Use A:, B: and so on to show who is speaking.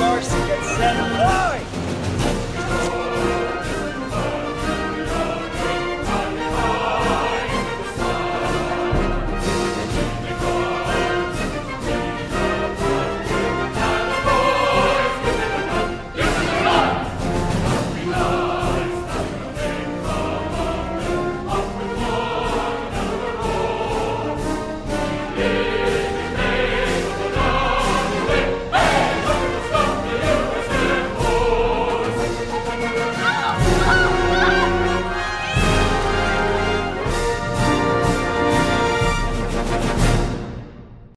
A: Larson gets seven.